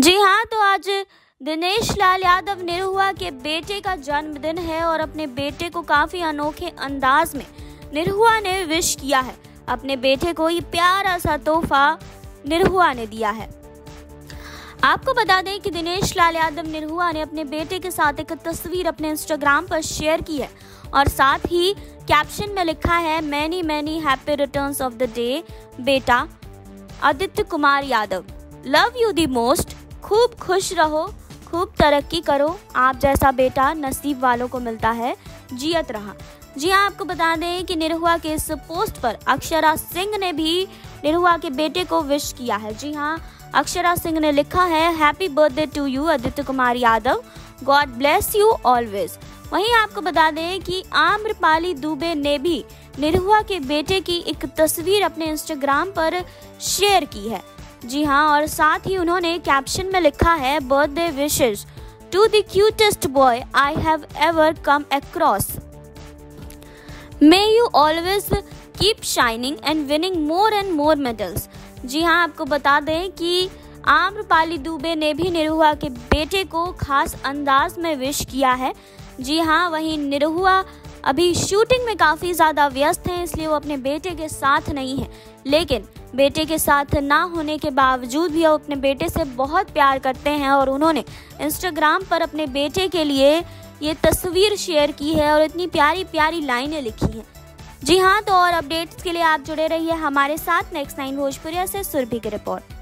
आज दिनेश लाल यादव निरहुआ के बेटे का जन्मदिन है और अपने बेटे को काफ़ी अनोखे अंदाज में निरहुआ ने विश किया है। अपने बेटे को ये प्यारा सा तोहफा निरहुआ ने दिया है। आपको बता दें कि दिनेश लाल यादव निरहुआ ने अपने बेटे के साथ एक तस्वीर अपने इंस्टाग्राम पर शेयर की है और साथ ही कैप्शन में लिखा है, many many happy returns of the day बेटा, Aditya Kumar Yadav love you the most खूब खुश रहो, खूब तरक्की करो। आप जैसा बेटा नसीब वालों को मिलता है, जियत रहा। जी हाँ आपको बता दें कि निरहुआ के इस पोस्ट पर अक्षरा सिंह ने भी निरहुआ के बेटे को विश किया है। जी हाँ अक्षरा सिंह ने लिखा है happy birthday to you Aditya Kumar Yadav. God bless you always वहीं आपको बता दें कि आम्रपाली दुबे ने भी निरहुआ के बेटे की एक तस्वीर अपने इंस्टाग्राम पर शेयर की है। जी हाँ और साथ ही उन्होंने कैप्शन में लिखा है birthday wishes to the cutest boy I have ever come across may you always keep shining and winning more and more medals जी हाँ आपको बता दें कि आम्रपाली दुबे ने भी निरहुआ के बेटे को खास अंदाज में विश किया है। जी हाँ वहीं निरहुआ अभी शूटिंग में काफ़ी ज़्यादा व्यस्त हैं, इसलिए वो अपने बेटे के साथ नहीं है। लेकिन बेटे के साथ ना होने के बावजूद भी वो अपने बेटे से बहुत प्यार करते हैं और उन्होंने इंस्टाग्राम पर अपने बेटे के लिए ये तस्वीर शेयर की है और इतनी प्यारी प्यारी लाइनें लिखी हैं। जी हाँ तो और अपडेट्स के लिए आप जुड़े रहिए हमारे साथ। नेक्स्ट नाइन भोजपुरिया से सुरभि की रिपोर्ट